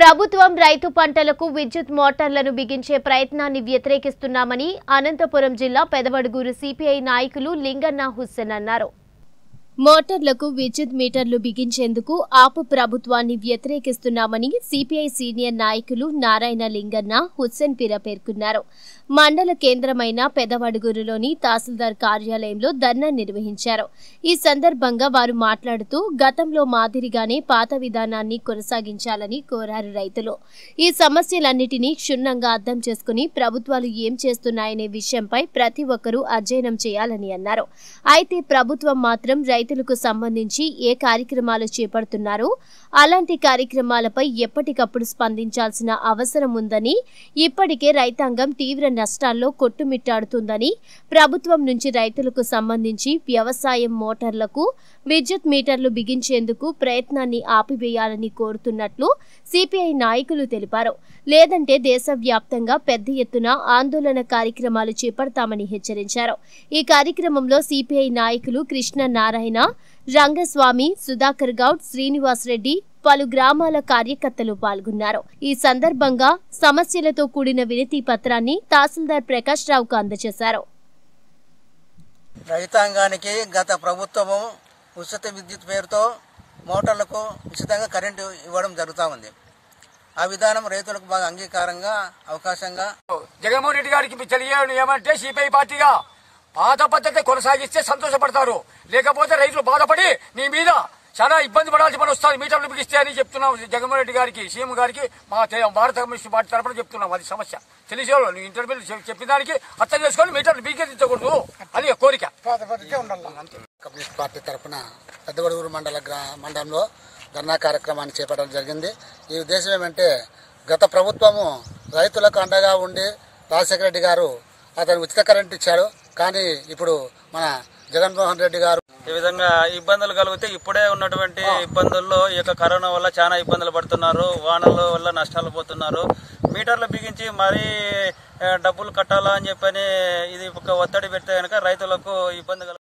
ప్రభుత్వం రైతు పంటలకు విద్యుత్ మోటార్లను బిగించే ప్రయత్నాన్ని వ్యతిరేకిస్తున్నామని అనంతపురం జిల్లా పెదవడుగూరు సిపిఐ నాయకులు లింగన్న హుస్సేన్ అన్నారు. మోటార్లకు విద్యుత్ మీటర్లు బిగించేందుకు ఆపు ప్రభుత్వాన్ని వ్యతిరేకిస్తున్నామని సిపిఐ సీనియర్ నాయకులు నారాయణ లింగన్న హుస్సేన్ పీరా పేర్కొన్నారు. మండల కేంద్రమైన పెదవడుగురులోని తహసీల్దార్ కార్యాలయంలో ధర్నా నిర్వహించారు. ఈ సందర్భంగా వారు మాట్లాడుతూ గతంలో మాదిరిగానే పాత విధానాన్ని కొనసాగించాలని కోరారు రైతులు. ఈ సమస్యలన్నిటినీ క్షుణ్ణంగా అర్థం చేసుకుని ప్రభుత్వాలు ఏం చేస్తున్నాయనే విషయంపై ప్రతి ఒక్కరూ అధ్యయనం చేయాలని అన్నారు. అయితే ప్రభుత్వం మాత్రం రైతులకు సంబంధించి ఏ కార్యక్రమాలు చేపడుతున్నారో? అలాంటి కార్యక్రమాలపై ఎప్పటికప్పుడు స్పందించాల్సిన అవసరం ఉందని ఇప్పటికే రైతాంగం తీవ్ర నష్టాల్లో కొట్టుమిట్టాడుతుందని ప్రభుత్వం నుంచి రైతులకు సంబంధించి వ్యవసాయం మోటార్లకు విద్యుత్ మీటర్లు బిగించేందుకు ప్రయత్నాన్ని ఆపివేయాలని కోరుతున్నట్లు సిపిఐ నాయకులు తెలిపారు. లేదంటే దేశవ్యాప్తంగా పెద్ద ఎత్తున ఆందోళన కార్యక్రమాలు చేపడతామని హెచ్చరించారు. ఈ కార్యక్రమంలో సిపిఐ నాయకులు కృష్ణ నారాయణ రంగస్వామి సుధాకర్ గౌడ్ శ్రీనివాస్ రెడ్డి పలు గ్రామాల కార్యకర్తలు పాల్గొన్నారు. ఈ సందర్భంగా సమస్యలతో కూడిన వినతి పత్రాన్ని తహసీల్దార్ ప్రకాష్ రావుకు అందజేశారు. రైతాంగానికి గత ప్రభుత్వము ఉచిత విద్యుత్ పేరుతో మోటార్లకు ఉచితంగా కరెంటు ఇవ్వడం జరుగుతూ ఉంది. ఆ విధానం రైతులకు బాగా అంగీకారంగా అవకాశంగా జగన్మోహన్ రెడ్డి గారికి తెలియడం ఏమంటే సిపిఐ పార్టీగా పాత పద్ధతి కొనసాగిస్తే సంతోషపడతారు. లేకపోతే రైతులు బాధపడి నీ మీద చాలా ఇబ్బంది పడాల్సి పని వస్తుంది. మీటర్లు బిగిస్తే అని చెప్తున్నాం జగన్మోహన్ రెడ్డి గారికి సీఎం గారికి మా భారత కమ్యూనిస్ట్ పార్టీ తరఫున చెప్తున్నాం అది సమస్య. తెలిసే వాళ్ళు నీ ఇంటర్వ్యూలు చెప్పిన దానికి అర్థం చేసుకొని మీటర్లు బిగించకూడదు అది కోరిక. కమ్యూనిస్ట్ పార్టీ తరఫున పెద్దగడుగురు మండల మండలంలో ధర్నా కార్యక్రమాన్ని చేపట్టడం జరిగింది. ఈ ఉద్దేశం ఏమంటే గత ప్రభుత్వము రైతులకు అండగా ఉండి రాజశేఖర రెడ్డి గారు అతను ఉచిత కరెంట్ ఇచ్చాడు కానీ ఇప్పుడు మన జగన్మోహన్ రెడ్డి గారు ఈ విధంగా ఇబ్బందులు కలిగితే ఇప్పుడే ఉన్నటువంటి ఇబ్బందుల్లో ఈ యొక్క కరోనా వల్ల చాలా ఇబ్బందులు పడుతున్నారు వానల వల్ల నష్టాలు పోతున్నారు. మీటర్లు బిగించి మరీ డబ్బులు కట్టాలా అని చెప్పని ఇది ఒక ఒత్తిడి పెడితే కనుక రైతులకు